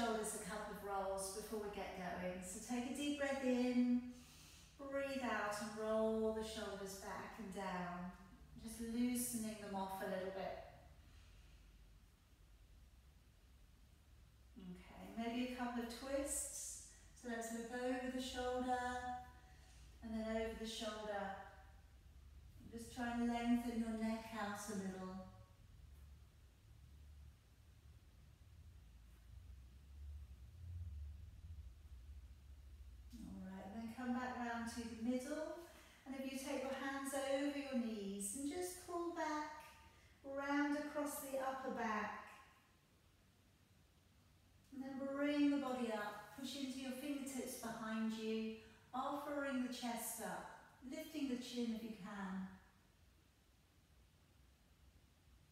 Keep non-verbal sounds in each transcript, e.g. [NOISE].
shoulders a couple of rolls before we get going. So take a deep breath in, breathe out and roll the shoulders back and down. Just loosening them off a little bit. Okay, maybe a couple of twists. So let's look over the shoulder and then over the shoulder. Just try and lengthen your neck out a little. come back round to the middle. And if you take your hands over your knees and just pull back, round across the upper back. And then bring the body up, push into your fingertips behind you, offering the chest up, lifting the chin if you can.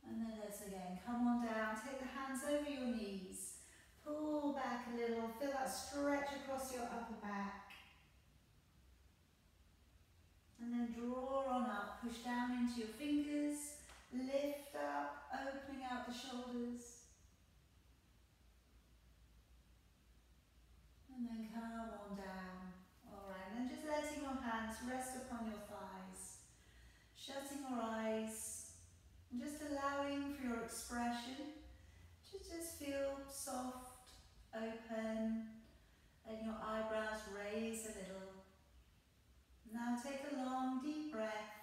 And then let's again, come on down, take the hands over your knees, pull back a little, feel that stretch across your upper back. And then draw on up, push down into your fingers, lift up, opening out the shoulders. And then come on down. Alright, and just letting your hands rest upon your thighs. Shutting your eyes. And just allowing for your expression to just feel soft, open, and your eyebrows raise a little. Now take a long deep breath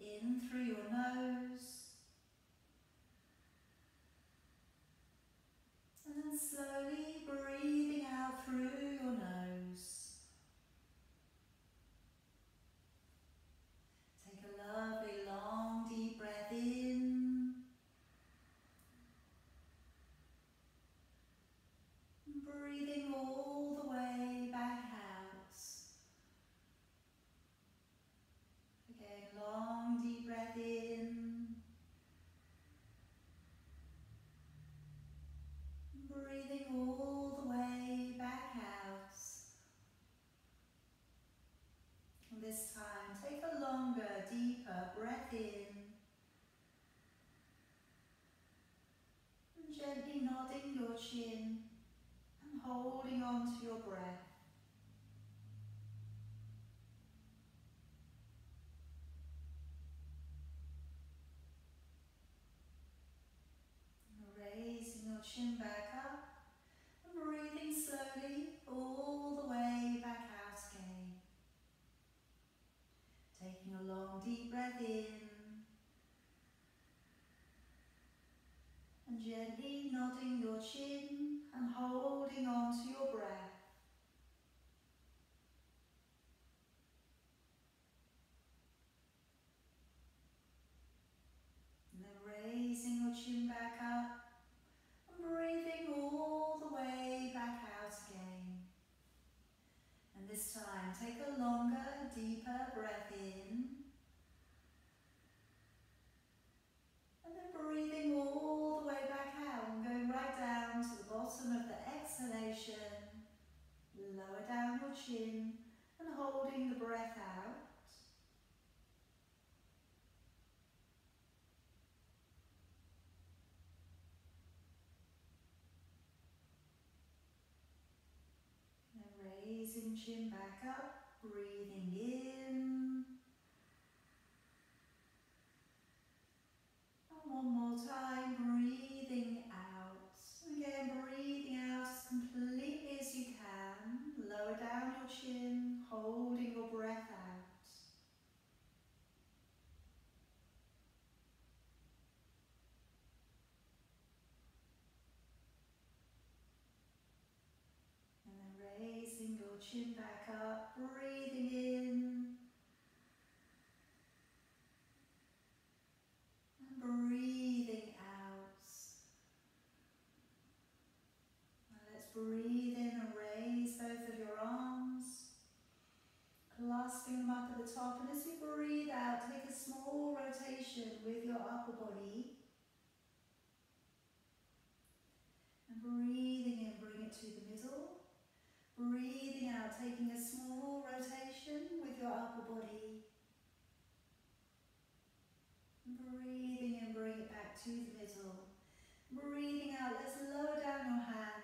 in through your nose. And then slowly breathing out through your nose. Take a lovely long deep breath in. Breathing all the way back out. long deep breath in. Breathing all the way back out. And this time, take a longer, deeper breath in. And gently nodding your chin and holding on to your breath. Chin back up. And breathing slowly all the way back out again. Taking a long deep breath in. And gently nodding your chin and holding on to your breath. And then raising your chin back up breathing all the way back out again. And this time, take a longer, deeper breath in. And then breathing all the way back out and going right down to the bottom of the exhalation. Lower down your chin and holding the breath out. Raising chin back up, breathing in. And one more time, breathing out. Again, breathing out as completely as you can. Lower down your chin, holding your breath out. Chin back up, breathing in. And breathing out. Now let's breathe in and raise both of your arms. Clasping them up at the top. And as you breathe out, take a small rotation with your upper body. And breathing in, bring it to the middle. Breathing out, taking a small rotation with your upper body. Breathing in, bring it back to the middle. Breathing out, let's lower down your hands.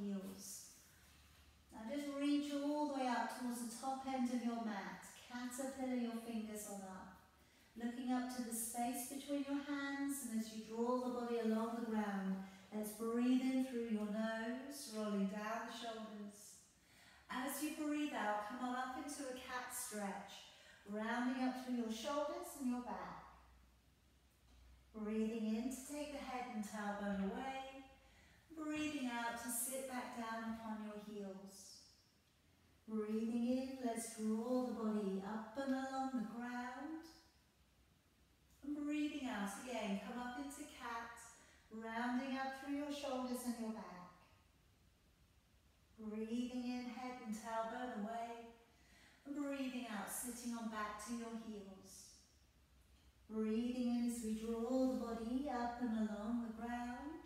heels. Now just reach all the way up towards the top end of your mat. Caterpillar your fingers on up. Looking up to the space between your hands and as you draw the body along the ground, let's breathe in through your nose, rolling down the shoulders. As you breathe out, come on up into a cat stretch, rounding up through your shoulders and your back. Breathing in to take the head and tailbone away. Breathing out to sit back down upon your heels. Breathing in, let's draw the body up and along the ground. And breathing out again, come up into cat, rounding up through your shoulders and your back. Breathing in, head and tailbone away. And breathing out, sitting on back to your heels. Breathing in as we draw the body up and along the ground.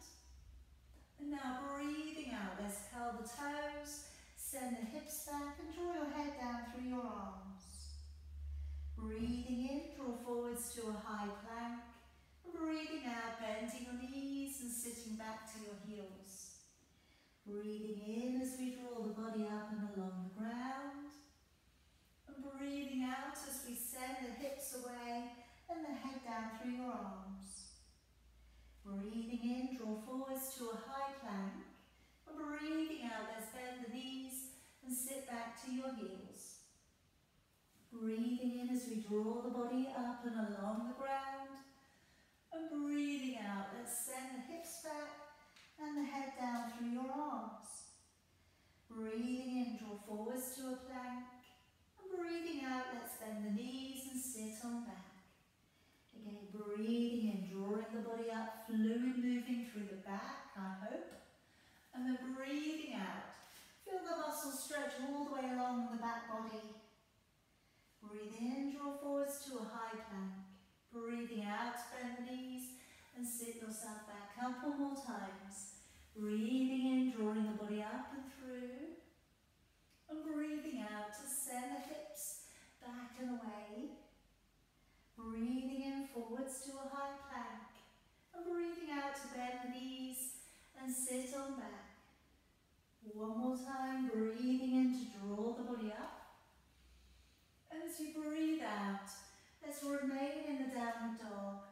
And now breathing out, let's curl the toes, send the hips back and draw your head down through your arms. Breathing in, draw forwards to a high plank. Breathing out, bending your knees and sitting back to your heels. Breathing in as we draw the body up and along the ground. And breathing out as we send the hips away and the head down through your arms. Breathing in, draw forwards to a high plank. And breathing out, let's bend the knees and sit back to your heels. Breathing in as we draw the body up and along the ground. And breathing out, let's send the hips back and the head down through your arms. Breathing in, draw forwards to a plank. And breathing out, let's bend the knees and sit on back. Again, breathing in, drawing the body up, fluid moving through the back, I hope. And then breathing out. Feel the muscles stretch all the way along the back body. Breathe in, draw forwards to a high plank. Breathing out, bend the knees and sit yourself back. A couple more times. Breathing in, drawing the body up and through. And breathing out to send the hips back and away. Breathing in forwards to a high plank. And breathing out to bend the knees and sit on back. One more time, breathing in to draw the body up. And as you breathe out, let's remain in the downward dog.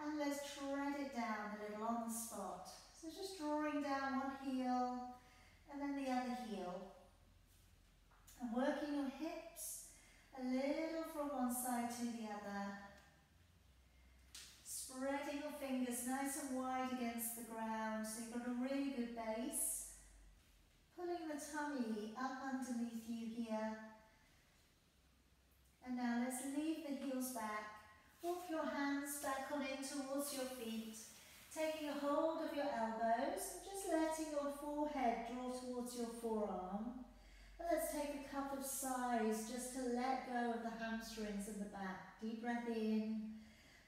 And let's tread it down a little on the spot. So just drawing down one heel and then the other heel. And working your hips a little from one side to the other. Spreading your fingers nice and wide against the ground so you've got a really good base. Pulling the tummy up underneath you here. And now let's leave the heels back. Walk your hands back on in towards your feet. Taking a hold of your elbows and just letting your forehead draw towards your forearm. And Let's take a couple of sighs just to let go of the hamstrings in the back. Deep breath in,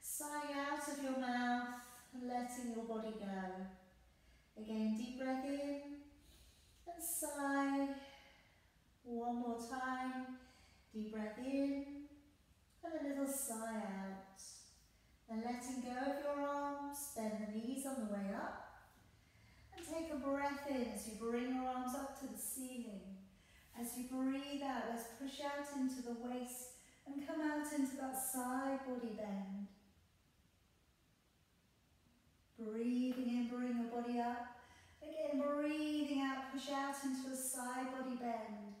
sighing out of your mouth, letting your body go. Again, deep breath in and sigh. One more time. Deep breath in and a little sigh out. And letting go of your arms, bend the knees on the way up. And take a breath in as you bring your arms up to the ceiling. As you breathe out, let's push out into the waist and come out into that side body bend. Breathing in, bring your body up. Again, breathing out, push out into a side body bend.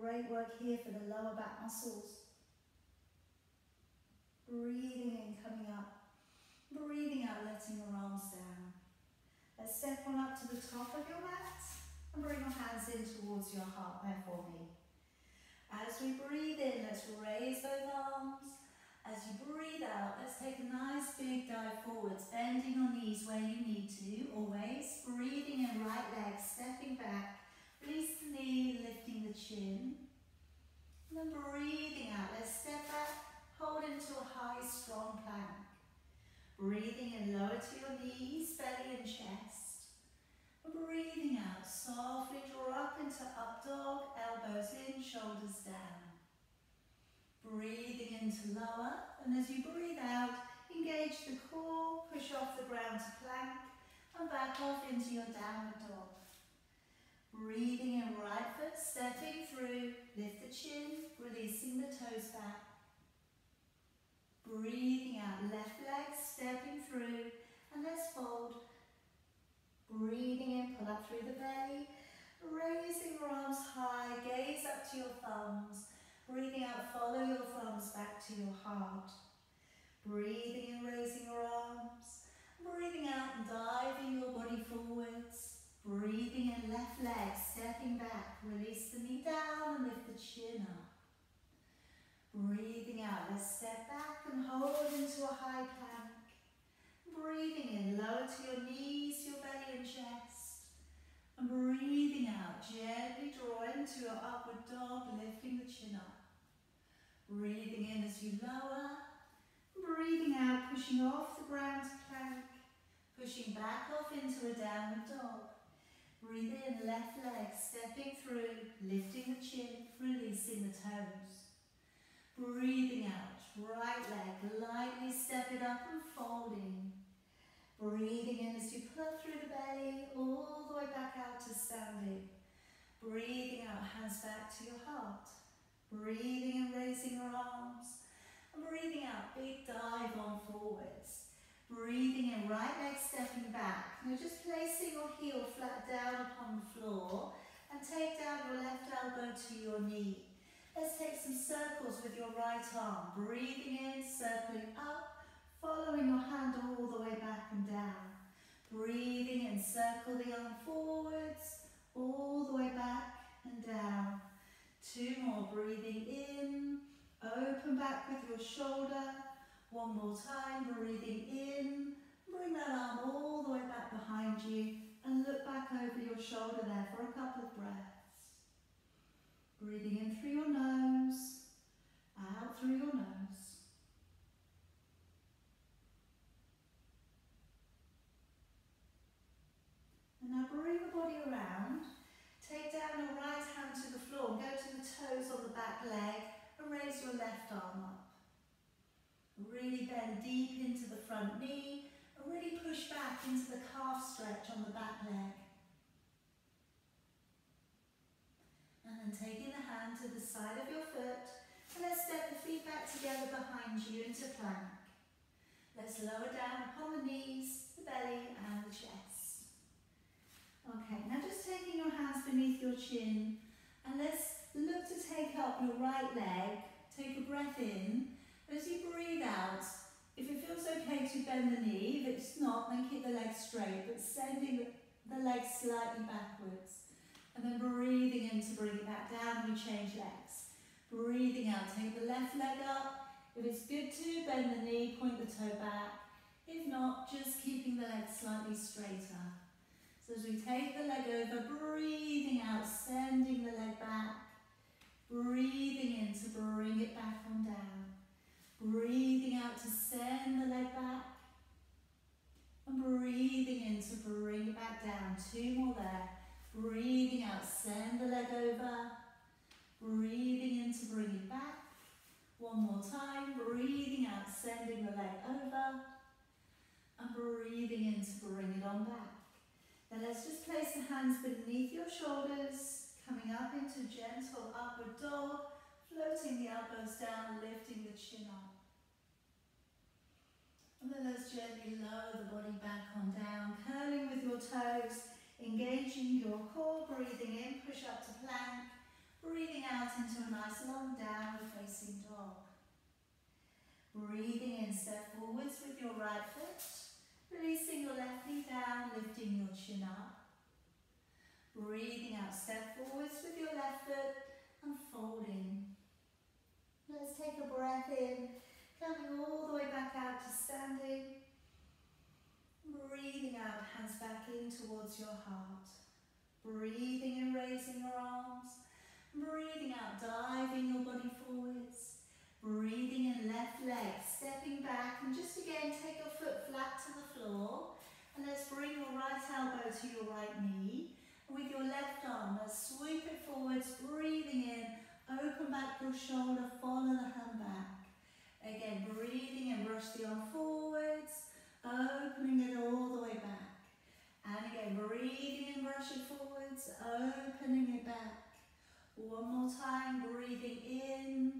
Great work here for the lower back muscles. Breathing in, coming up. Breathing out, letting your arms down. Let's step on up to the top of your mat. And bring your hands in towards your heart there for me. As we breathe in, let's raise those arms. As you breathe out, let's take a nice big dive forwards, bending your knees where you need to, always. Breathing in, right leg, stepping back. Release the knee, lifting the chin. And then breathing out, let's step back, hold into a high, strong plank. Breathing in, lower to your knees, belly and chest. Breathing out, softly draw up into up dog, elbows in, shoulders down. Breathing into lower, and as you breathe out, engage the core, push off the ground to plank, and back off into your downward dog. Breathing in right foot, stepping through, lift the chin, releasing the toes back. Breathing out, left leg, stepping through, and let's fold. Breathing in, pull up through the belly, raising your arms high, gaze up to your thumbs. Breathing out, follow your thumbs back to your heart. Breathing in, raising your arms. Breathing out, diving your body forwards. Breathing in, left leg, stepping back. Release the knee down and lift the chin up. Breathing out, let's step back and hold into a high plank. Breathing in, lower to your knees, your belly and chest. And breathing out, gently draw into your upward dog, lifting the chin up. Breathing in as you lower. Breathing out, pushing off the ground plank. Pushing back off into a downward dog. Breathe in, left leg, stepping through, lifting the chin, releasing the toes. Breathing out, right leg, lightly step it up and folding. Breathing in as you pull through the belly, all the way back out to standing. Breathing out, hands back to your heart. Breathing and raising your arms. And breathing out, big dive on forwards. Breathing in, right leg stepping back. Now just placing your heel flat down upon the floor and take down your left elbow to your knee. Let's take some circles with your right arm. Breathing in, circling up, following your hand all the way back and down. Breathing in, circle the arm forwards, all the way back and down. Two more, breathing in, open back with your shoulder, one more time, breathing in. Bring that arm all the way back behind you and look back over your shoulder there for a couple of breaths. Breathing in through your nose, out through your nose. And now bring the body around. Take down your right hand to the floor and go to the toes on the back leg and raise your left arm up. Really bend deep into the front knee and really push back into the calf stretch on the back leg. And then taking the hand to the side of your foot and let's step the feet back together behind you into plank. Let's lower down upon the knees, the belly and the chest. Okay, now just taking your hands beneath your chin and let's look to take up your right leg. Take a breath in as you breathe out, if it feels okay to bend the knee, if it's not, then keep the leg straight, but sending the leg slightly backwards. And then breathing in to bring it back down, we change legs. Breathing out, take the left leg up. If it's good to, bend the knee, point the toe back. If not, just keeping the leg slightly straighter. So as we take the leg over, breathing out, sending the leg back. Breathing in to bring it back on down. Breathing out to send the leg back. And breathing in to bring it back down. Two more there. Breathing out, send the leg over. Breathing in to bring it back. One more time. Breathing out, sending the leg over. And breathing in to bring it on back. Then let's just place the hands beneath your shoulders, coming up into gentle upward dog, floating the elbows down, lifting the chin up. And then let's gently lower the body back on down, curling with your toes, engaging your core, breathing in, push up to plank, breathing out into a nice long downward facing dog. Breathing in, step forwards with your right foot, releasing your left knee down, lifting your chin up. Breathing out, step forwards with your left foot and folding. Let's take a breath in Coming all the way back out to standing. Breathing out, hands back in towards your heart. Breathing and raising your arms. Breathing out, diving your body forwards. Breathing in left leg, stepping back and just again take your foot flat to the floor. And let's bring your right elbow to your right knee. With your left arm, let's sweep it forwards, breathing in, open back your shoulder, follow the hand back. Again, breathing and brush the arm forwards, opening it all the way back. And again, breathing and brush it forwards. forwards, opening it back. One more time, breathing in.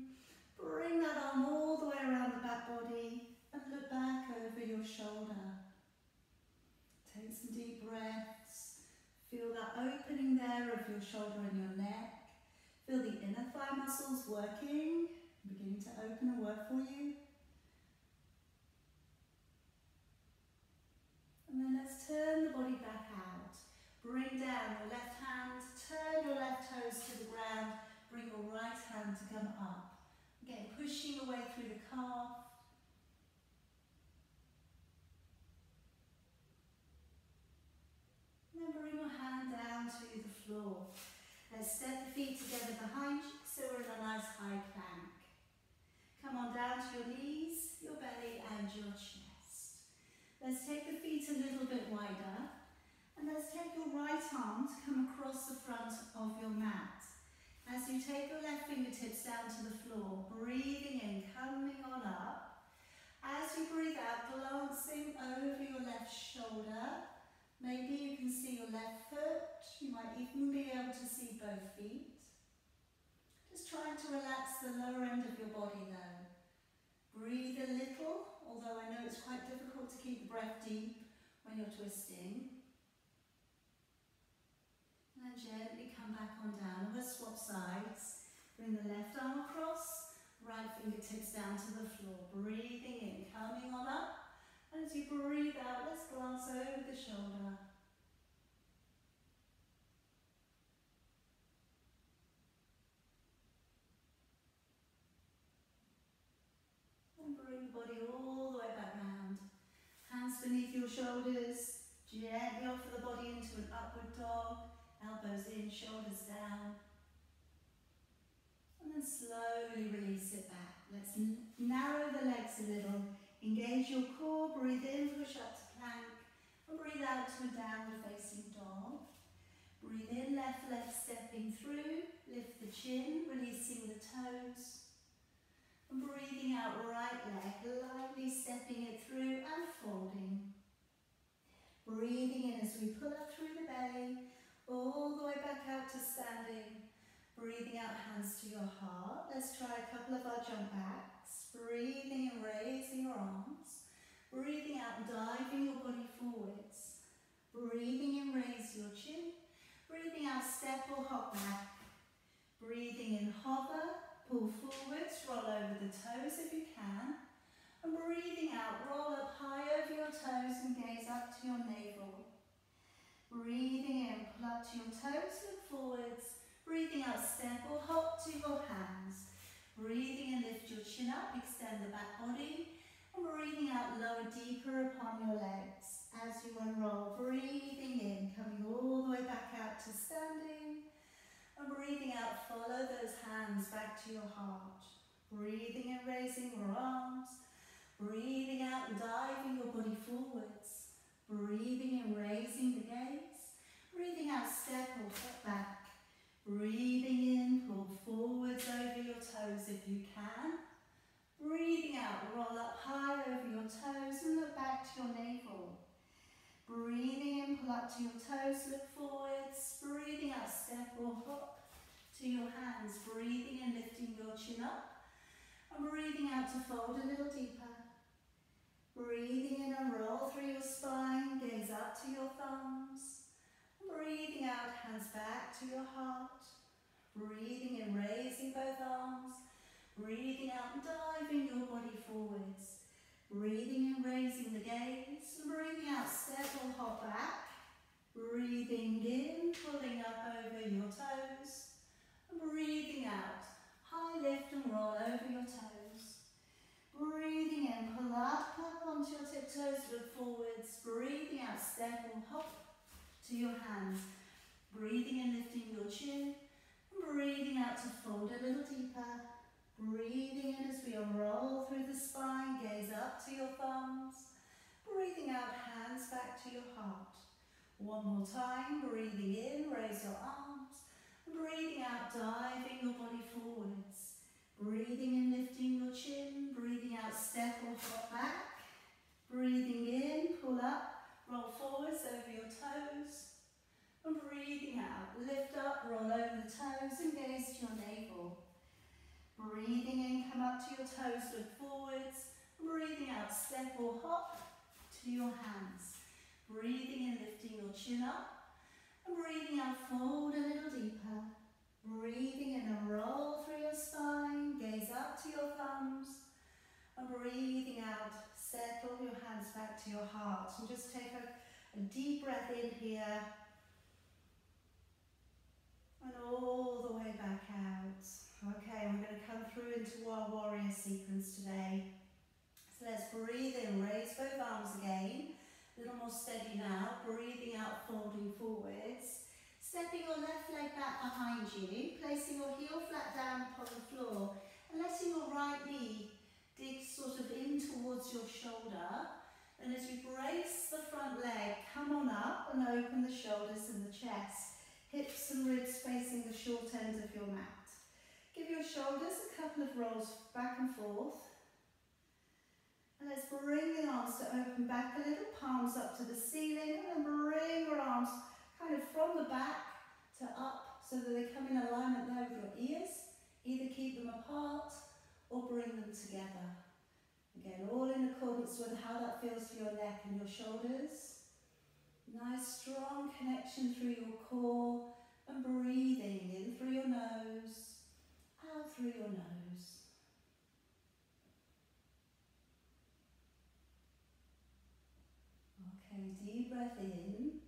Bring that arm all the way around the back body and look back over your shoulder. Take some deep breaths. Feel that opening there of your shoulder and your neck. Feel the inner thigh muscles working, beginning to open and work for you. And then let's turn the body back out. Bring down your left hand, turn your left toes to the ground, bring your right hand to come up. Again, pushing away through the calf. And then bring your hand down to the floor. Let's step the feet together behind you so we're in a nice high plank. Come on down to your knees, your belly and your chest. Let's take the feet a little bit wider. And let's take your right arm to come across the front of your mat. As you take your left fingertips down to the floor, breathing in, coming on up. As you breathe out, glancing over your left shoulder. Maybe you can see your left foot. You might even be able to see both feet. Just trying to relax the lower end of your body though. Breathe a little although I know it's quite difficult to keep the breath deep when you're twisting. And gently come back on down. We'll swap sides. Bring the left arm across, right fingertips down to the floor. Breathing in, coming on up. And as you breathe out, let's glance over the shoulder. And bring the body all the way back round. Hands beneath your shoulders. Gently offer the body into an upward dog. Elbows in, shoulders down. And then slowly release it back. Let's narrow the legs a little. Engage your core. Breathe in, push up to plank. And breathe out to a downward facing dog. Breathe in, left leg stepping through. Lift the chin, releasing the toes. And breathing out right leg, lightly stepping it through and folding. Breathing in as we pull up through the belly, all the way back out to standing. Breathing out, hands to your heart. Let's try a couple of our jump backs. Breathing and raising your arms. Breathing out, diving your body forwards. Breathing in, raise your chin. Breathing out, step or hop back. Breathing in, hover. Pull forwards, roll over the toes if you can. And breathing out, roll up high over your toes and gaze up to your navel. Breathing in, pull up to your toes, look forwards. Breathing out, step or hop to your hands. Breathing in, lift your chin up, extend the back body. And breathing out, lower deeper upon your legs. As you unroll, breathing in, coming all the way back out to standing. And breathing out, follow those hands back to your heart. Breathing and raising your arms. Breathing out diving your body forwards. Breathing and raising the gaze. Breathing out, step or foot back. Breathing in, pull forwards over your toes if you can. Breathing out, roll up high over your toes and look back to your navel. Breathing in, pull up to your toes, look forwards. Breathing out, step or hop to your hands. Breathing in, lifting your chin up. And breathing out to fold a little deeper. Breathing in and roll through your spine, gaze up to your thumbs. Breathing out, hands back to your heart. Breathing in, raising both arms. Breathing out diving your body forwards. Breathing in, raising the gaze. Breathing out, step or hop back. Breathing in, pulling up over your toes. Breathing out, high lift and roll over your toes. Breathing in, pull up, up onto your tiptoes, look forwards. Breathing out, step or hop to your hands. Breathing and lifting your chin. Breathing out to fold a little deeper. Breathing in as we unroll through the spine, gaze up to your thumbs. Breathing out, hands back to your heart. One more time, breathing in, raise your arms. Breathing out, diving your body forwards. Breathing in, lifting your chin. Breathing out, step or hop back. Breathing in, pull up, roll forwards over your toes. And breathing out. Lift up, roll over the toes and gaze to your navel. Breathing in, come up to your toes, look forwards. Breathing out, step or hop to your hands. Breathing in, lifting your chin up. And breathing out, fold a little deeper. Breathing in and roll through your spine, gaze up to your thumbs. And breathing out, settle your hands back to your heart. And just take a, a deep breath in here. And all the way back out. Okay, we're going to come through into our warrior sequence today. So let's breathe in, raise both arms again. A little more steady now. Breathing out, folding forwards. Stepping your left leg back behind you, placing your heel flat down upon the floor and letting your right knee dig sort of in towards your shoulder. And as you brace the front leg, come on up and open the shoulders and the chest. Hips and ribs facing the short end of your mat. Give your shoulders a couple of rolls back and forth. And let's bring the arms to open back a little, palms up to the ceiling, and bring your arms kind of from the back to up so that they come in alignment there with your ears. Either keep them apart or bring them together. Again, all in accordance with how that feels for your neck and your shoulders. Nice strong connection through your core and breathing in through your nose, out through your nose. Okay, deep breath in.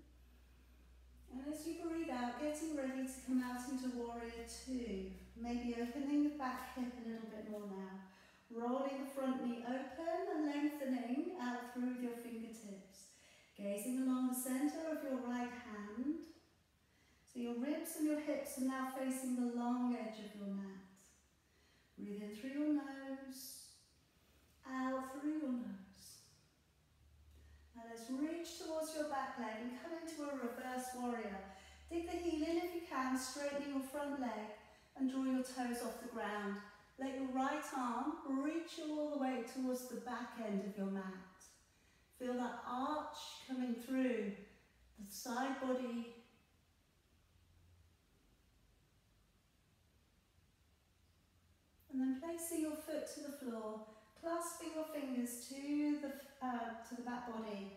And as you breathe out, getting ready to come out into warrior two. Maybe opening the back hip a little bit more now. Rolling the front knee open and lengthening out through your fingertips. Gazing along the centre of your right hand. So your ribs and your hips are now facing the long edge of your mat. Breathe in through your nose, out through your nose. Now let's reach towards your back leg and come into a reverse warrior. Dig the heel in if you can, straightening your front leg and draw your toes off the ground. Let your right arm reach you all the way towards the back end of your mat. Feel that arch coming through the side body. And then placing your foot to the floor, clasping your fingers to the, uh, to the back body,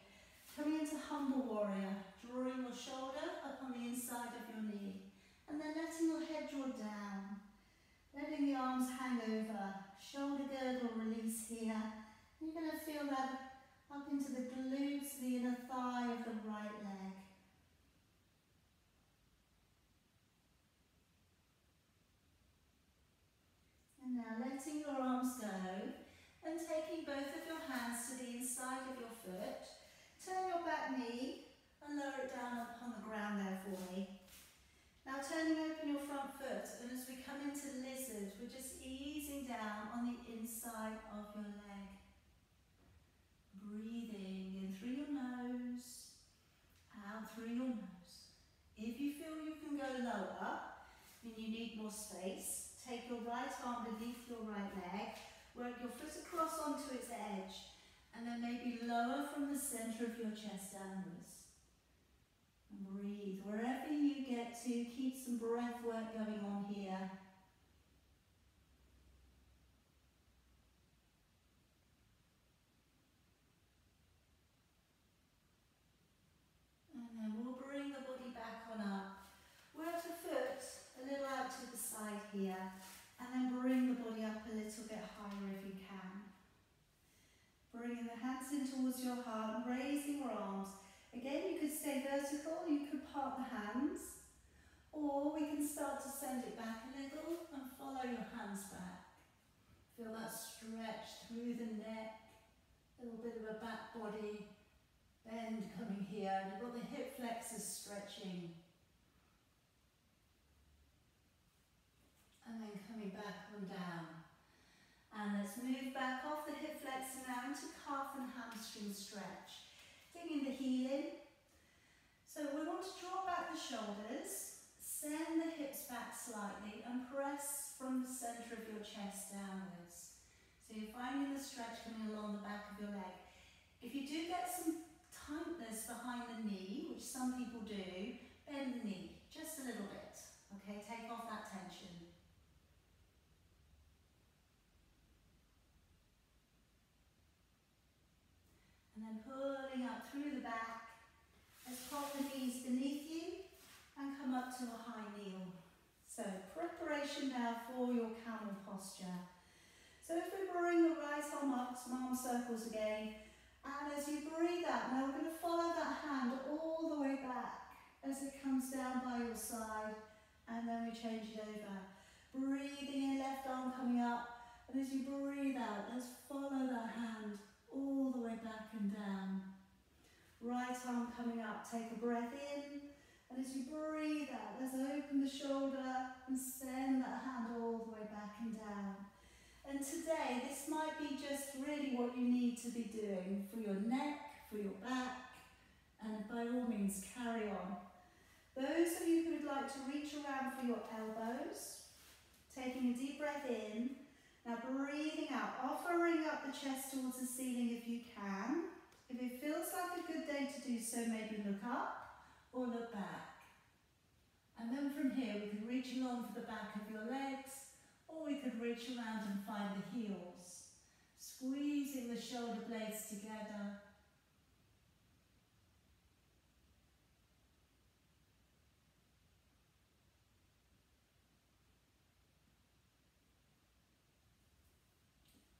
coming into humble warrior, drawing your shoulder up on the inside of your knee, and then letting your head draw down, letting the arms hang over, shoulder girdle release here. You're going to feel that up into the glutes, the inner thigh of the right leg. And now letting your arms go, and taking both of your hands to the inside of your foot, turn your back knee and lower it down upon the ground there for me. Now turning open your front foot and as we come into lizard, we're just easing down on the inside of your leg. Breathing in through your nose, out through your nose. If you feel you can go lower and you need more space, take your right arm beneath your right leg Work your foot across onto its edge and then maybe lower from the centre of your chest downwards. And breathe. Wherever you get to, keep some breath work going on here. And then we'll bring the body back on up. Work the foot a little out to the side here. And then bring the body up a little bit higher if you can. Bringing the hands in towards your heart, raising your arms. Again, you could stay vertical, you could part the hands, or we can start to send it back a little and follow your hands back. Feel that stretch through the neck, a little bit of a back body bend coming here. You've got the hip flexors stretching. and then coming back and down. And let's move back off the hip flexor now into calf and hamstring stretch singing the healing. So we want to draw back the shoulders, send the hips back slightly and press from the centre of your chest downwards. So you're finding the stretch coming along the back of your leg. If you do get some tightness behind the knee, which some people do, bend the knee just a little bit. Okay, take off that tension. And then pulling up to a high kneel. So preparation now for your camel posture. So if we bring the right arm up to arm circles again, and as you breathe out, now we're going to follow that hand all the way back as it comes down by your side, and then we change it over. Breathing in, left arm coming up, and as you breathe out, let's follow that hand all the way back and down. Right arm coming up, take a breath in, and as you breathe out, let's open the shoulder and send that hand all the way back and down. And today, this might be just really what you need to be doing for your neck, for your back, and by all means, carry on. Those of you who would like to reach around for your elbows, taking a deep breath in, now breathing out, offering up the chest towards the ceiling if you can. If it feels like a good day to do so, maybe look up or look back. And then from here, we can reach along for the back of your legs, or we could reach around and find the heels, squeezing the shoulder blades together.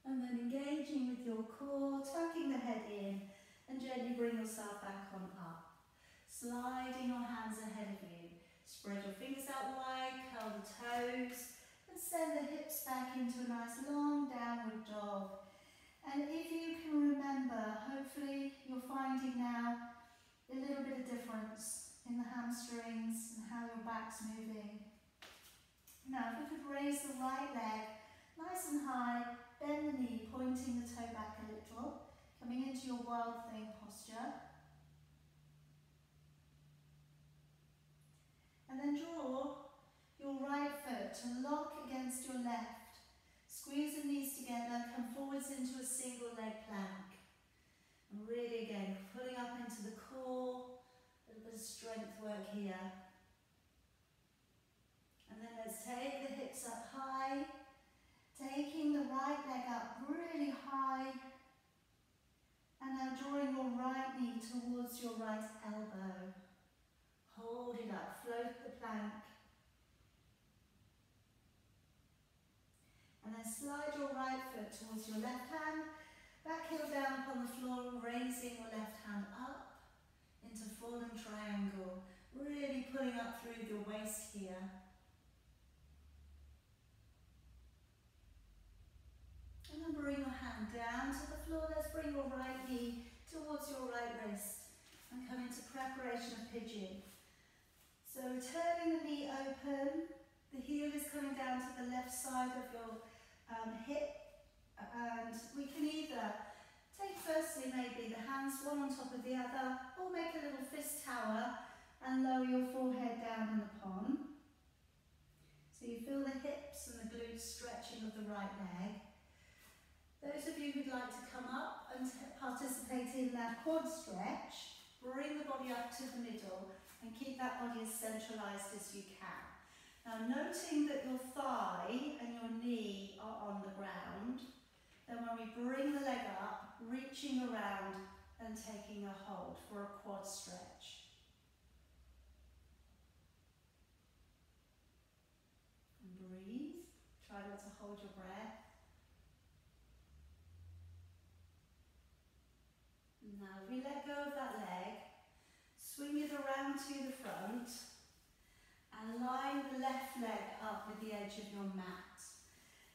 And then engaging with your core, tucking the head in, and gently bring yourself back on up. Sliding your hands ahead of you. Spread your fingers out wide, curl the toes, and send the hips back into a nice long downward dog. And if you can remember, hopefully you're finding now a little bit of difference in the hamstrings and how your back's moving. Now, if you could raise the right leg nice and high, bend the knee, pointing the toe back a little, coming into your wild thing posture. And then draw your right foot to lock against your left. Squeeze the knees together, come forwards into a single leg plank. And really again, pulling up into the core, a little bit of strength work here. And then let's take the hips up high, taking the right leg up really high. And now drawing your right knee towards your right elbow. Hold it up, float the plank. And then slide your right foot towards your left hand, back heel down upon the floor, raising your left hand up into fallen triangle, really pulling up through your waist here. And bring your hand down to the floor. Let's bring your right knee towards your right wrist and come into preparation of pigeon. So turning the knee open, the heel is coming down to the left side of your um, hip and we can either take firstly maybe the hands one on top of the other or make a little fist tower and lower your forehead down in the palm. So you feel the hips and the glutes stretching of the right leg. Those of you who'd like to come up and participate in that quad stretch, bring the body up to the middle and keep that body as centralised as you can. Now noting that your thigh and your knee are on the ground, then when we bring the leg up, reaching around and taking a hold for a quad stretch. And breathe, try not to hold your breath. Now if we let go of that leg, swing it around to the front, and line the left leg up with the edge of your mat.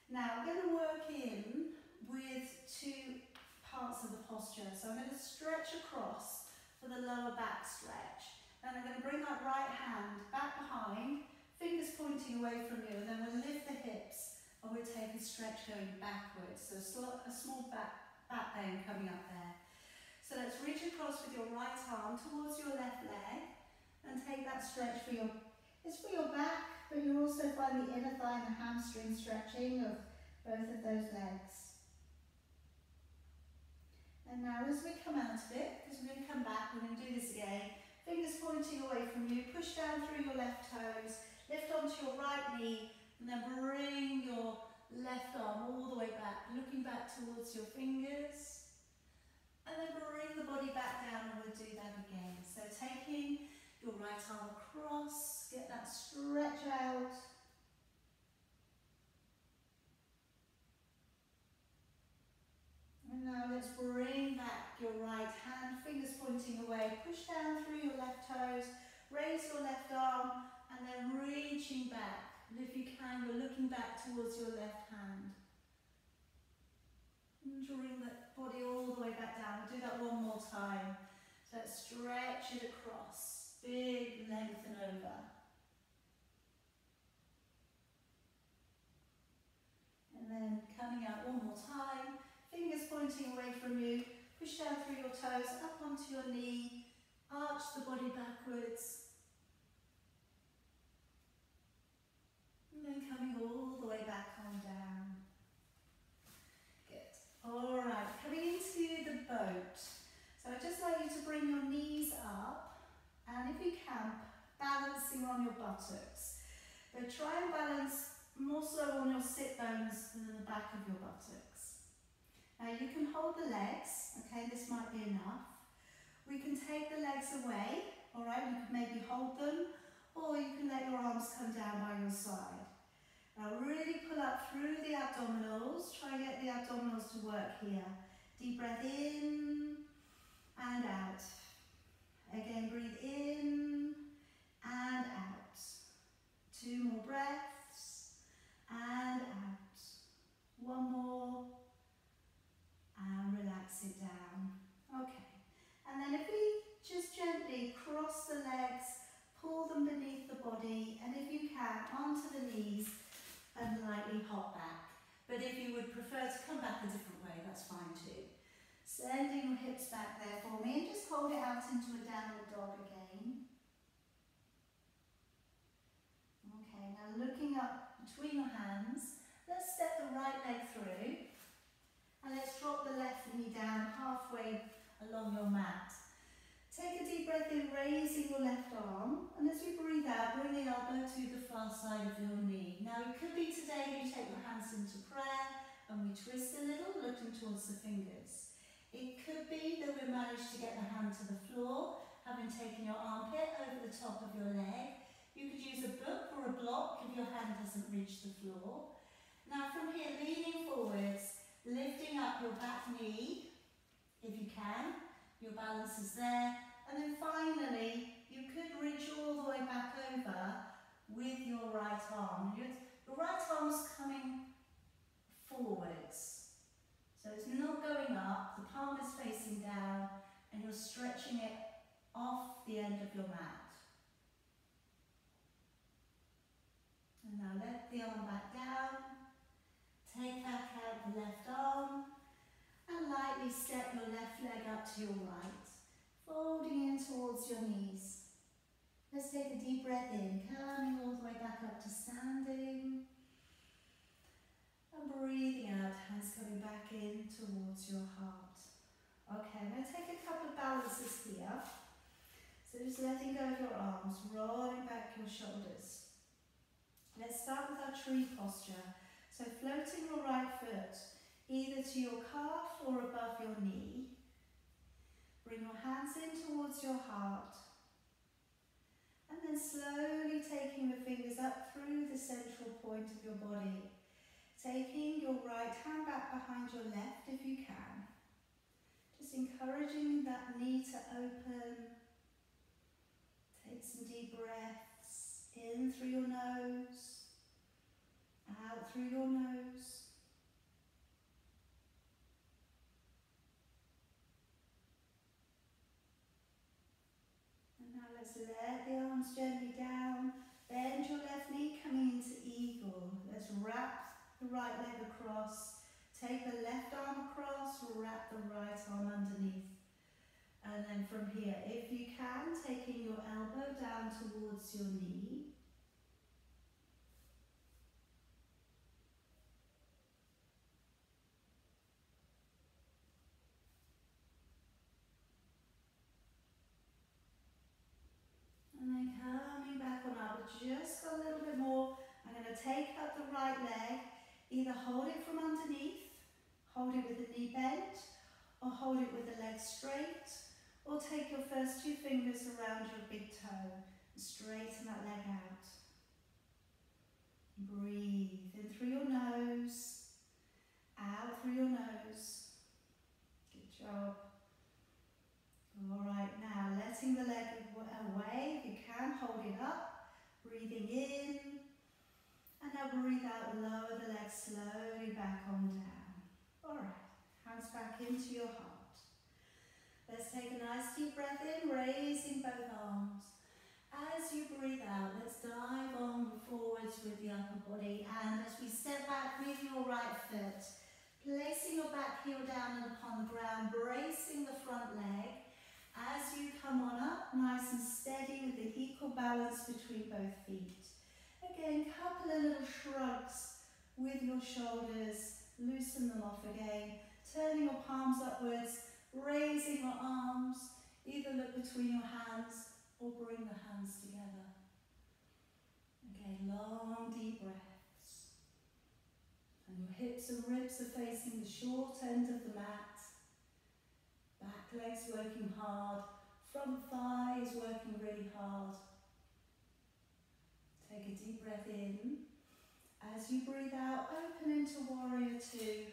Now we're going to work in with two parts of the posture. So I'm going to stretch across for the lower back stretch. Then I'm going to bring that right hand back behind, fingers pointing away from you, and then we'll lift the hips and we'll take a stretch going backwards. So a small back, back bend coming up there. So let's reach across with your right arm towards your left leg and take that stretch for your it's for your back, but you'll also find the inner thigh and the hamstring stretching of both of those legs. And now as we come out of it, because we're going to come back, we're going to do this again, fingers pointing away from you, push down through your left toes, lift onto your right knee, and then bring your left arm all the way back, looking back towards your fingers. And then bring the body back down and we'll do that again. So taking your right arm across, get that stretch out. And now let's bring back your right hand, fingers pointing away. Push down through your left toes, raise your left arm, and then reaching back. And if you can, you're looking back towards your left hand. Drawing the body all the way back down. We'll do that one more time. So stretch it across. Big lengthen over. And then coming out one more time. Fingers pointing away from you. Push down through your toes, up onto your knee. Arch the body backwards. And then coming all the way back on down. All right, coming into the boat. So I'd just like you to bring your knees up and if you can, balancing on your buttocks. But try and balance more so on your sit bones than the back of your buttocks. Now you can hold the legs, okay, this might be enough. We can take the legs away, alright, you can maybe hold them, or you can let your arms come down by your side. Now really pull up through the abdominals, try and get the abdominals to work here. Deep breath in and out. Again, breathe in and out. Two more breaths and out. One more and relax it down. Okay, and then if we just gently cross the legs, pull them beneath the body, and if you can, onto the knees and lightly hop back. But if you would prefer to come back a different way, that's fine too. Sending your hips back there for me and just hold it out into a downward dog again. Okay, now looking up between your hands, let's step the right leg through and let's drop the left knee down halfway along your mat. Take a deep breath in, raising your left arm. And as you breathe out, bring the elbow to the far side of your knee. Now it could be today you take your hands into prayer and we twist a little, looking towards the fingers. It could be that we manage to get the hand to the floor, having taken your armpit over the top of your leg. You could use a book or a block if your hand doesn't reach the floor. Now from here, leaning forwards, lifting up your back knee, if you can, your balance is there, and then finally, you could reach all the way back over with your right arm. Your, your right arm's coming forwards, so it's not going up, the palm is facing down, and you're stretching it off the end of your mat. And now let the arm back down, Take back out the left arm and lightly step your left leg up to your right, folding in towards your knees. Let's take a deep breath in, coming all the way back up to standing. And breathing out, hands coming back in towards your heart. Okay, I'm going to take a couple of balances here. So just letting go of your arms, rolling back your shoulders. Let's start with our tree posture. So floating your right foot either to your calf or above your knee. Bring your hands in towards your heart. And then slowly taking the fingers up through the central point of your body. Taking your right hand back behind your left if you can. Just encouraging that knee to open. Take some deep breaths in through your nose out through your nose. And now let's arms gently down. Bend your left knee coming into eagle. Let's wrap the right leg across. Take the left arm across, wrap the right arm underneath. And then from here, if you can, taking your elbow down towards your knee. Just a little bit more. I'm going to take up the right leg, either hold it from underneath, hold it with the knee bent, or hold it with the leg straight, or take your first two fingers around your big toe and straighten that leg out. Breathe in through your nose, out through your nose. Good job. Alright, now letting the leg away, you can, hold it up. Breathing in, and now breathe out, lower the leg slowly back on down. Alright, hands back into your heart. Let's take a nice deep breath in, raising both arms. As you breathe out, let's dive on forwards with the upper body. And as we step back with your right foot, placing your back heel down and upon the ground, bracing the front leg. As you come on up, nice and steady with the equal balance between both feet. Again, couple of little shrugs with your shoulders, loosen them off again, turning your palms upwards, raising your arms, either look between your hands or bring the hands together. Okay, long deep breaths. And your hips and ribs are facing the short end of the mat. Back legs working hard. Front thighs working really hard. Take a deep breath in. As you breathe out, open into warrior two.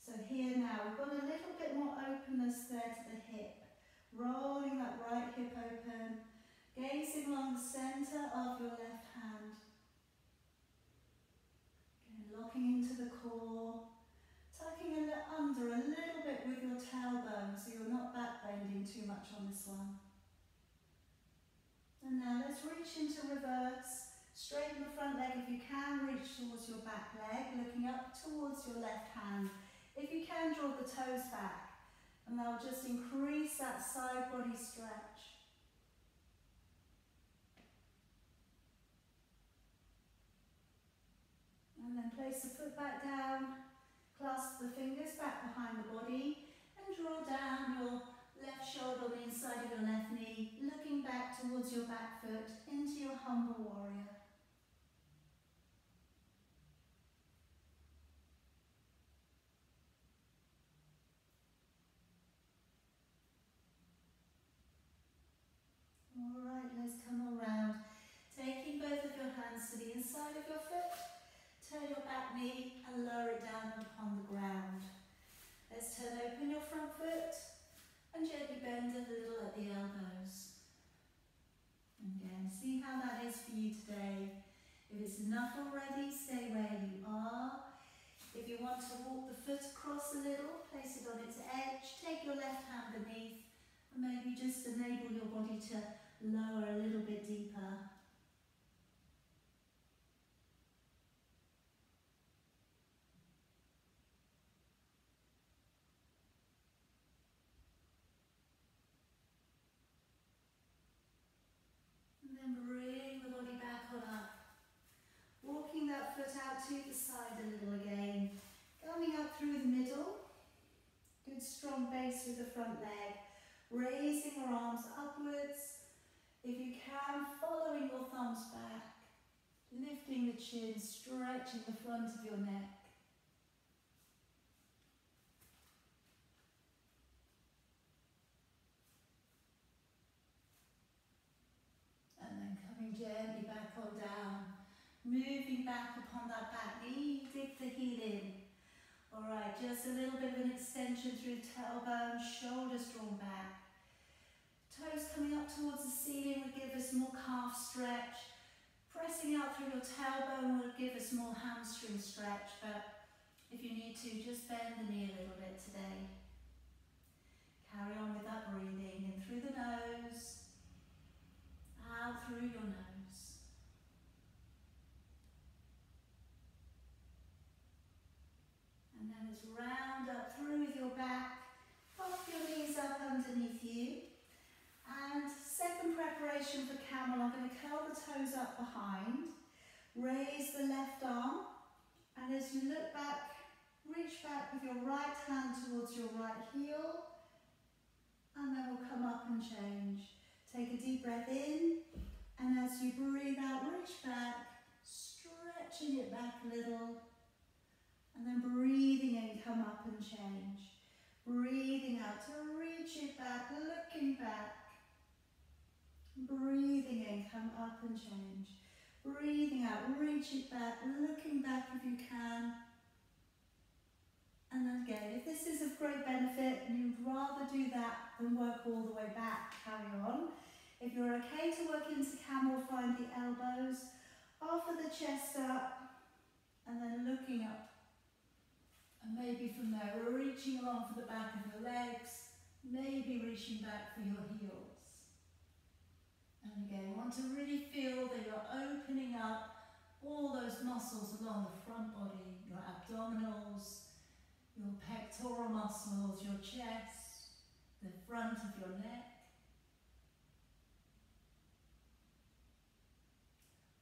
So here now, we've got a little bit more openness there to the hip. Rolling that right hip open, gazing along the centre of your left hand. Again, locking into the core, tucking under a little bit with your tailbone so you're not back bending too much on this one. And now let's reach into reverse. Straighten the front leg if you can, reach towards your back leg, looking up towards your left hand. If you can, draw the toes back. And they'll just increase that side body stretch. And then place the foot back down, clasp the fingers back behind the body and draw down your left shoulder on the inside of your left knee, looking back towards your back foot into your humble warrior. Alright, let's come around. Taking both of your hands to the inside of your foot, turn your back knee and lower it down upon the ground. Let's turn open your front foot and gently bend a little at the elbows. Again, see how that is for you today. If it's enough already, stay where you are. If you want to walk the foot across a little, place it on its edge, take your left hand beneath, and maybe just enable your body to lower a little bit deeper. And then bring the body back on up. Walking that foot out to the side a little again. Coming up through the middle. Good strong base with the front leg. Raising your arms upwards if you can, following your thumbs back, lifting the chin, stretching the front of your neck. And then coming gently back on down, moving back upon that back knee, dig the heel in. Alright, just a little bit of an extension through the tailbone, shoulders drawn back. Toes coming up towards the ceiling will give us more calf stretch. Pressing out through your tailbone will give us more hamstring stretch, but if you need to, just bend the knee a little bit today. Carry on with that breathing in through the nose, out through your nose. And then let's round up through your back, pop your knees up underneath you. And second preparation for camel, I'm going to curl the toes up behind, raise the left arm, and as you look back, reach back with your right hand towards your right heel, and then we'll come up and change. Take a deep breath in, and as you breathe out, reach back, stretching it back a little, and then breathing in, come up and change. Breathing out reach it back, looking back, Breathing in, come up and change. Breathing out, reach it back, looking back if you can. And then again, if this is of great benefit and you'd rather do that than work all the way back, carry on. If you're okay to work into camel, find the elbows, offer the chest up, and then looking up. And maybe from there, we're reaching along for the back of your legs, maybe reaching back for your heels. And again, want to really feel that you're opening up all those muscles along the front body, your abdominals, your pectoral muscles, your chest, the front of your neck.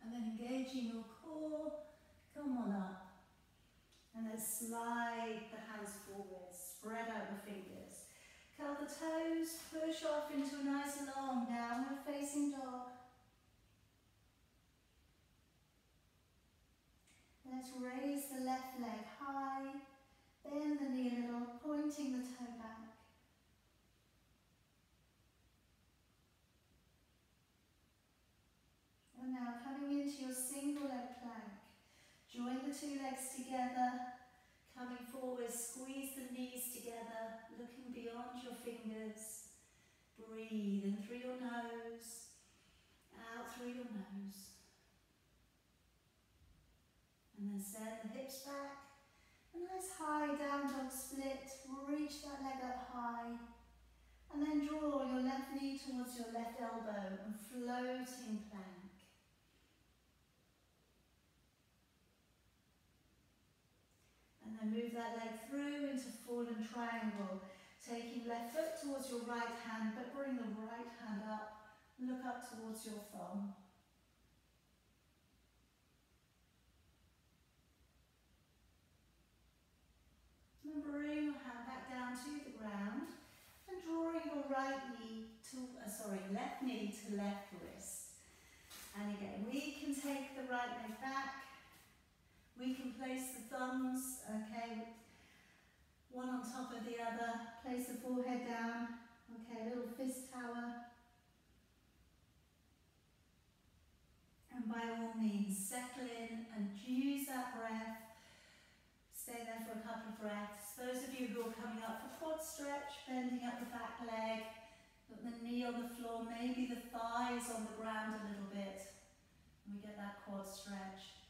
And then engaging your core, come on up. And then slide the hands forward, spread out the fingers. Curl the toes, push off into a nice long downward facing dog. Let's raise the left leg high, bend the knee a little, pointing the toe back. And now coming into your. Join the two legs together, Coming forward, squeeze the knees together, looking beyond your fingers. Breathe in through your nose, out through your nose. And then send the hips back. A nice high down dog split. Reach that leg up high. And then draw your left knee towards your left elbow and floating plank. And then move that leg through into fallen triangle. Taking left foot towards your right hand, but bring the right hand up. Look up towards your thumb. And bring your hand back down to the ground and drawing your right knee to, uh, sorry, left knee to left wrist. And again, we can take the right leg back we can place the thumbs, okay, one on top of the other. Place the forehead down. Okay, little fist tower. And by all means, settle in and use that breath. Stay there for a couple of breaths. Those of you who are coming up for quad stretch, bending up the back leg, put the knee on the floor, maybe the thighs on the ground a little bit. And we get that quad stretch.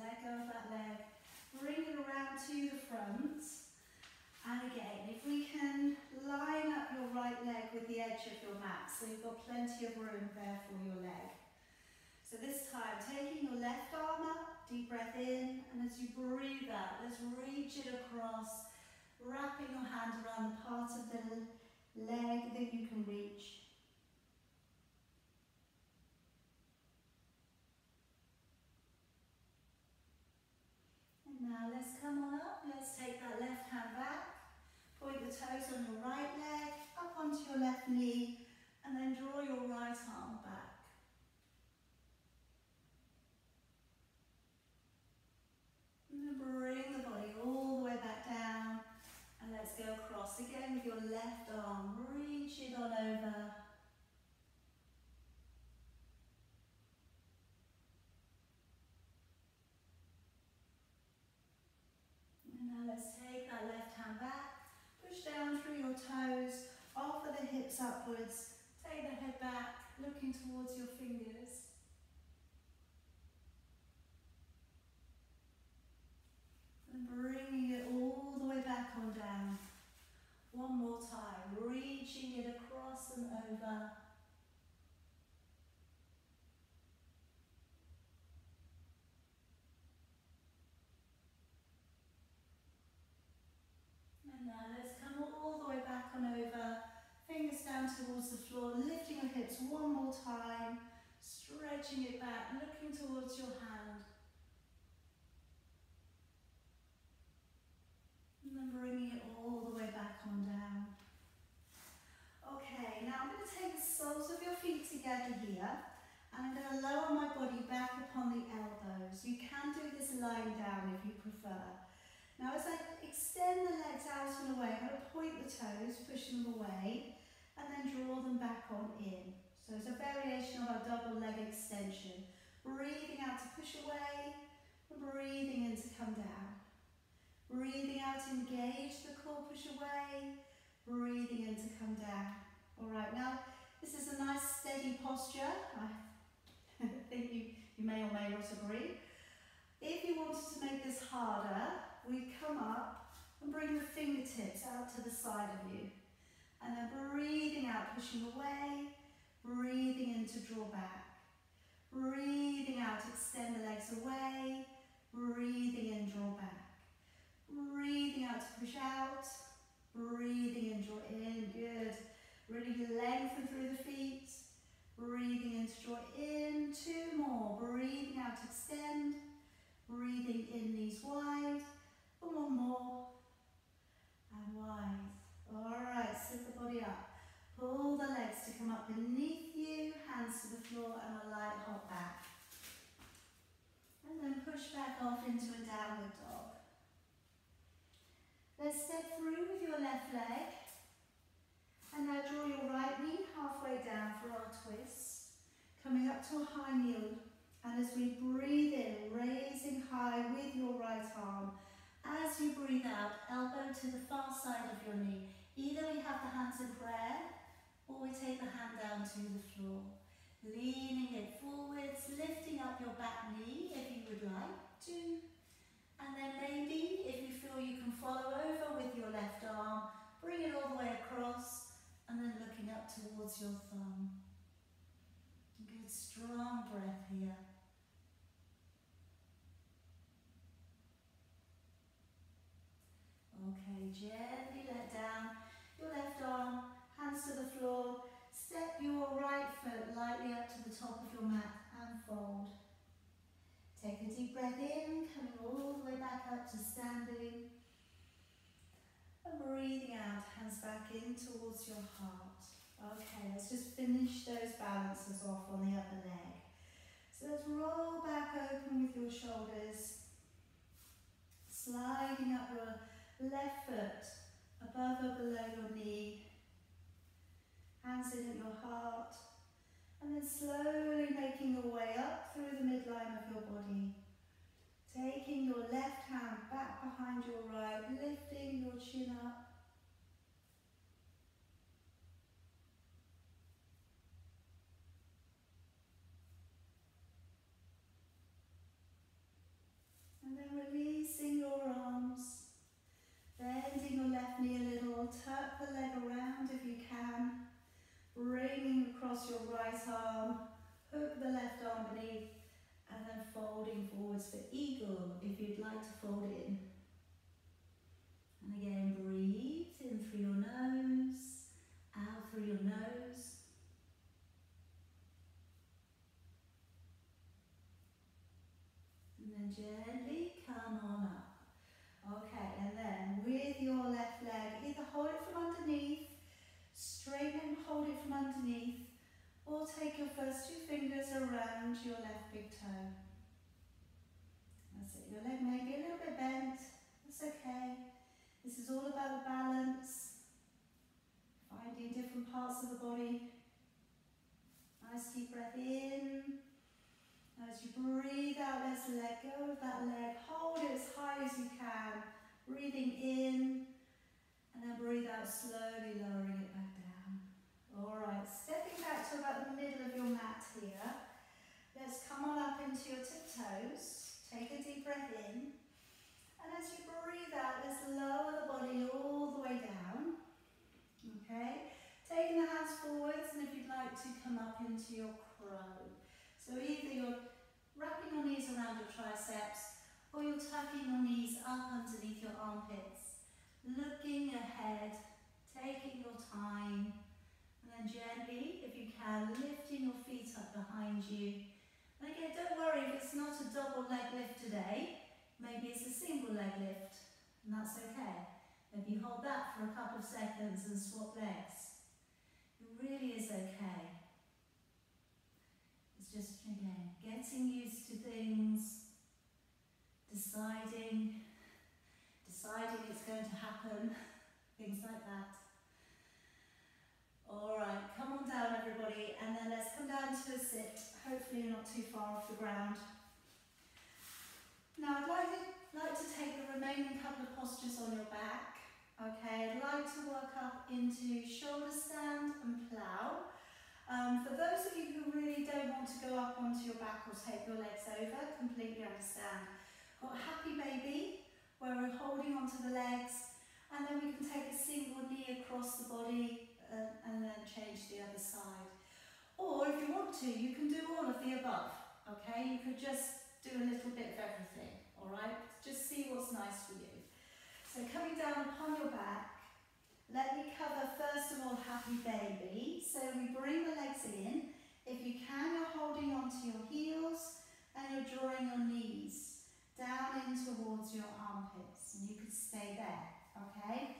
let go of that leg, bring it around to the front. And again, if we can line up your right leg with the edge of your mat, so you've got plenty of room there for your leg. So this time, taking your left arm up, deep breath in, and as you breathe out, let's reach it across, wrapping your hand around the part of the leg that you can reach. And now let's come on up. Let's take that left hand back. Point the toes on your right onto your left knee, and then draw your right arm back. And then bring the body all the way back down. And let's go across again with your left arm. Reach it on over. let's take that left hand back, push down through your toes, offer the hips upwards, take the head back, looking towards your fingers. And bringing it all the way back on down. One more time, reaching it across and over. towards the floor, lifting your hips one more time, stretching it back, looking towards your hand. And then bringing it all the way back on down. Okay, now I'm going to take the soles of your feet together here. And I'm going to lower my body back upon the elbows. You can do this lying down if you prefer. Now as I extend the legs out and away, I'm going to point the toes, push them away, and then draw them back on in. So it's a variation of our double leg extension. Breathing out to push away, breathing in to come down. Breathing out, engage the core, push away, breathing in to come down. All right, now this is a nice steady posture. I [LAUGHS] think you, you may or may not agree. If you wanted to make this harder, we come up and bring the fingertips out to the side of you. And then breathing out, pushing away, breathing in to draw back. Breathing out, extend the legs away, breathing in, draw back. Breathing out to push out, breathing in, draw in, good. Really lengthen through the feet. Breathing in to draw in, two more. Breathing out, extend. Breathing in, knees wide. And one more. And wide. Alright, sit the body up. Pull the legs to come up beneath you, hands to the floor and a light hop back. And then push back off into a downward dog. Let's step through with your left leg. And now draw your right knee halfway down for our twist. Coming up to a high kneel. And as we breathe in, raising high with your right arm. As you breathe out, elbow to the far side of your knee. Either we have the hands in prayer, or we take the hand down to the floor. Leaning it forwards, lifting up your back knee if you would like to. And then maybe, if you feel you can follow over with your left arm, bring it all the way across and then looking up towards your thumb. Good strong breath here. Okay, gently let down your left arm, hands to the floor. Step your right foot lightly up to the top of your mat and fold. Take a deep breath in, coming all the way back up to standing. And breathing out, hands back in towards your heart. Okay, let's just finish those balances off on the upper leg. So let's roll back open with your shoulders. Sliding up your left foot above or below your knee. Hands in at your heart. And then slowly making your way up through the midline of your body. Taking your left hand back behind your right, lifting your chin up. And then releasing your arms, bending your left knee a little, tuck the leg around if you can, bringing across your right arm, hook the left arm beneath, and then folding forwards for eagle if you'd like to fold in. And again, breathe in through your nose, out through your nose. And then gently come on up. Okay, and then with your left leg, either hold it from underneath, straighten and hold it from underneath, take your first two fingers around your left big toe. That's it. Your leg may be a little bit bent. That's okay. This is all about balance. Finding different parts of the body. Nice deep breath in. As you breathe out, let's let go of that leg. Hold it as high as you can. Breathing in. And then breathe out slowly, lowering it back down. Alright, stepping back to about the middle of your mat here. Let's come on up into your tiptoes. Take a deep breath in. And as you breathe out, let's lower the body all the way down. Okay? Taking the hands forwards, and if you'd like to come up into your crow. So either you're wrapping your knees around your triceps, or you're tucking your knees up underneath your armpits. Looking ahead, taking your time, then gently, if you can, lifting your feet up behind you. And again, don't worry if it's not a double leg lift today. Maybe it's a single leg lift, and that's okay. Maybe hold that for a couple of seconds and swap legs. It really is okay. It's just, again, getting used to things, deciding, deciding it's going to happen, [LAUGHS] things like that. Alright, come on down everybody and then let's come down to a sit. Hopefully you're not too far off the ground. Now I'd like to, like to take the remaining couple of postures on your back. Okay, I'd like to work up into shoulder stand and plough. Um, for those of you who really don't want to go up onto your back or take your legs over, completely understand. Got happy baby, where we're holding onto the legs, and then we can take a single knee across the body, and then change the other side. Or if you want to, you can do all of the above, okay? You could just do a little bit of everything, all right? Just see what's nice for you. So coming down upon your back, let me cover first of all happy baby. So we bring the legs in. If you can, you're holding onto your heels and you're drawing your knees down in towards your armpits and you can stay there, okay?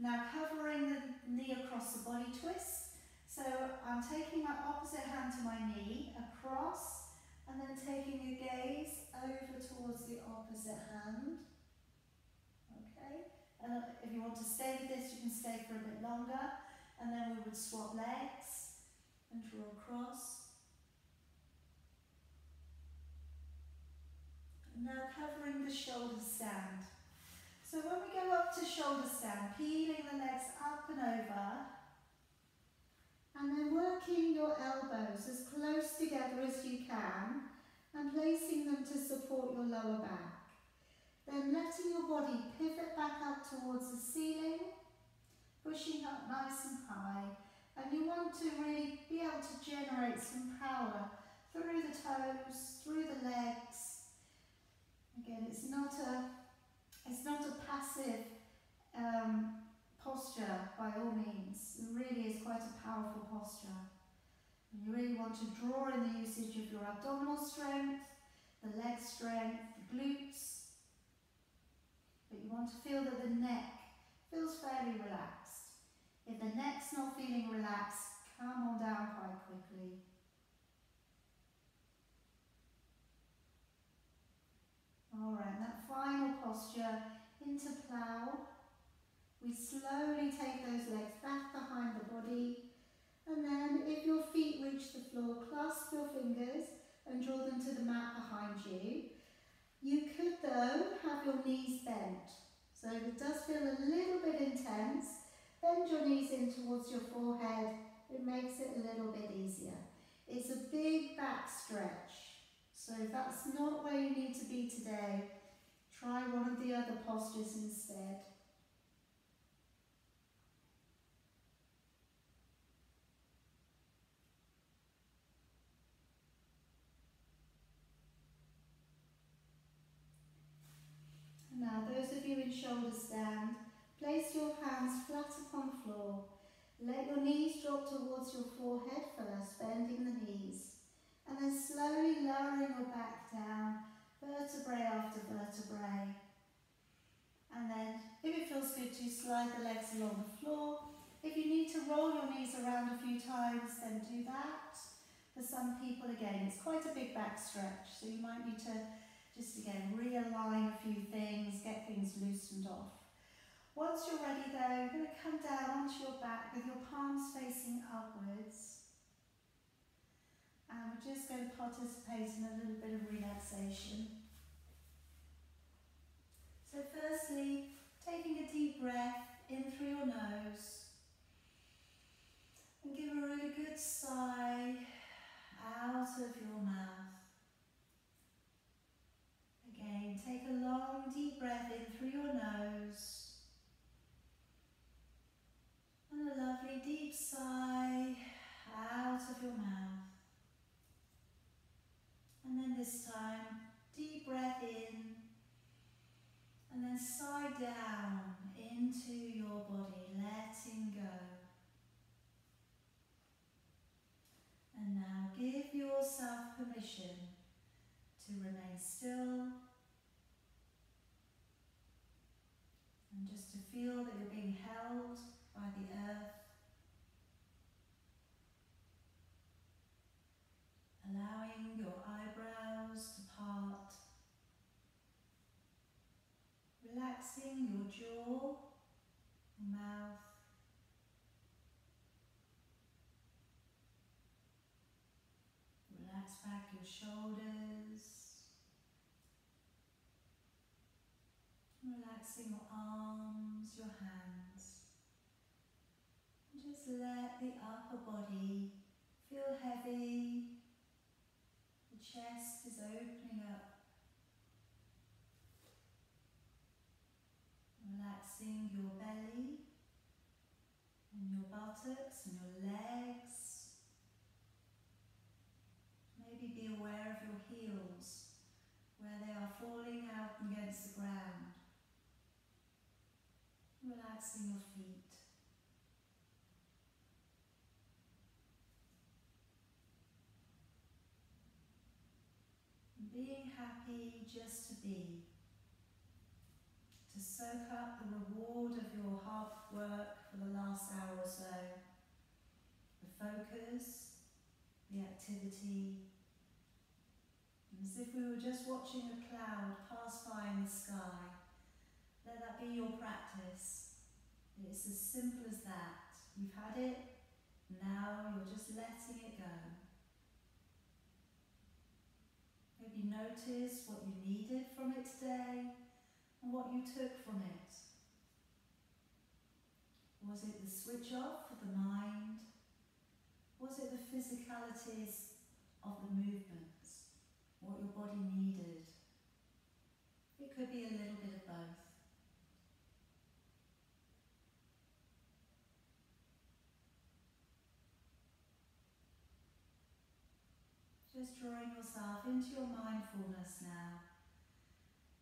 Now covering the knee across the body twist. So I'm taking my opposite hand to my knee, across, and then taking a gaze over towards the opposite hand. Okay, and uh, if you want to stay with this, you can stay for a bit longer. And then we would swap legs and draw across. Now covering the shoulder stand. So when we go up to shoulder stand, peeling the legs up and over, and then working your elbows as close together as you can, and placing them to support your lower back. Then letting your body pivot back up towards the ceiling, pushing up nice and high. And you want to really be able to generate some power through the toes, through the legs. Again, it's not a it's not a passive um, posture by all means. It really is quite a powerful posture. And you really want to draw in the usage of your abdominal strength, the leg strength, the glutes. But you want to feel that the neck feels fairly relaxed. If the neck's not feeling relaxed, come on down quite quickly. Alright, that final posture into plough. We slowly take those legs back behind the body and then if your feet reach the floor, clasp your fingers and draw them to the mat behind you. You could though have your knees bent. So if it does feel a little bit intense, bend your knees in towards your forehead. It makes it a little bit easier. It's a big back stretch. So if that's not where you need to be today, try one of the other postures instead. Now, those of you in shoulder stand, place your hands flat upon the floor. Let your knees drop towards your forehead first, bending the knees and then slowly lowering your back down, vertebrae after vertebrae. And then, if it feels good to slide the legs along the floor. If you need to roll your knees around a few times, then do that. For some people, again, it's quite a big back stretch, so you might need to just, again, realign a few things, get things loosened off. Once you're ready though, you're going to come down onto your back with your palms facing upwards. And we're just going to participate in a little bit of relaxation. So firstly, taking a deep breath in through your nose. And give a really good sigh out of your mouth. Again, take a long deep breath in through your nose. And a lovely deep sigh out of your mouth. And then this time, deep breath in. And then sigh down into your body, letting go. And now give yourself permission to remain still and just to feel that you're being held by the earth. allowing your eyebrows to part, Relaxing your jaw, mouth. Relax back your shoulders. Relaxing your arms, your hands. And just let the upper body feel heavy. The chest is opening up. Relaxing your belly and your buttocks and your legs. Maybe be aware of your heels where they are falling out against the ground. Relaxing your feet. Being happy just to be. Soak up the reward of your hard work for the last hour or so. The focus, the activity. As if we were just watching a cloud pass by in the sky. Let that be your practice. It's as simple as that. You've had it, now you're just letting it go. Maybe notice what you needed from it today and what you took from it. Was it the switch off of the mind? Was it the physicalities of the movements? What your body needed? It could be a little bit of both. Just drawing yourself into your mindfulness now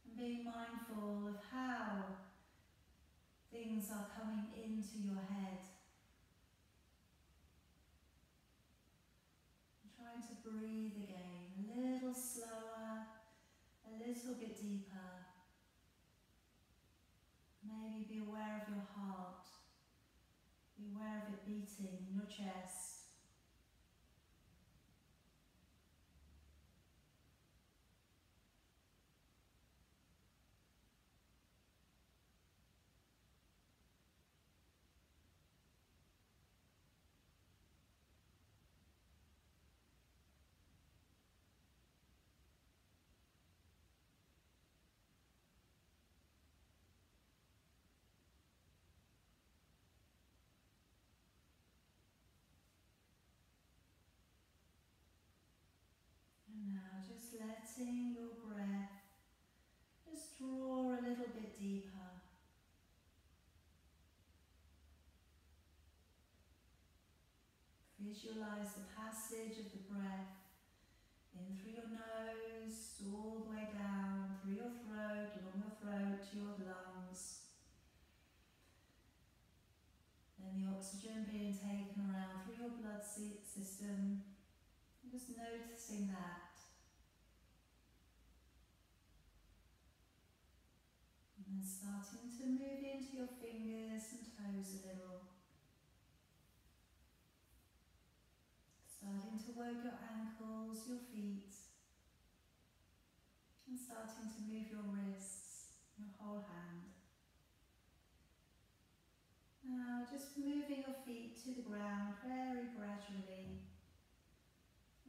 and being mindful of how things are coming into your head. And trying to breathe again, a little slower, a little bit deeper. Maybe be aware of your heart. Be aware of it beating in your chest. And now just letting your breath just draw a little bit deeper. Visualize the passage of the breath in through your nose, all the way down, through your throat, along your throat to your lungs. Then the oxygen being taken around through your blood sy- system, and just noticing that. And starting to move into your fingers and toes a little. Starting to work your ankles, your feet. And starting to move your wrists, your whole hand. Now just moving your feet to the ground very gradually.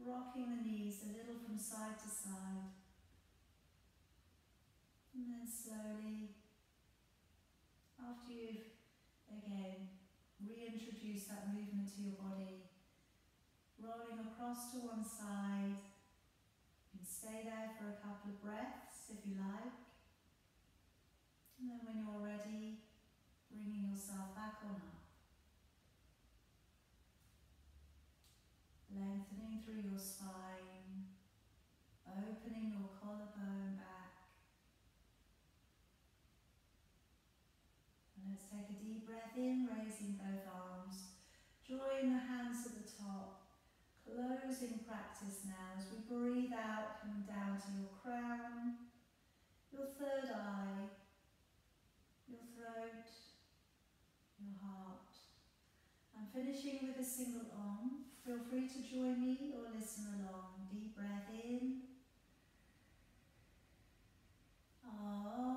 Rocking the knees a little from side to side. And then slowly, after you've again reintroduced that movement to your body, rolling across to one side. You can stay there for a couple of breaths if you like. And then when you're ready, bringing yourself back on up. Lengthening through your spine, opening your collarbone back. And take a deep breath in, raising both arms, drawing the hands to the top, closing practice now as we breathe out, coming down to your crown, your third eye, your throat, your heart. I'm finishing with a single om. Feel free to join me or listen along. Deep breath in. Ah.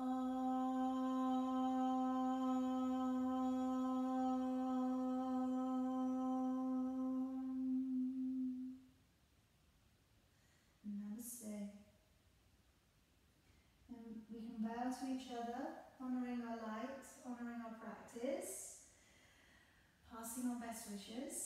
We can bow to each other, honouring our light, honouring our practice, passing on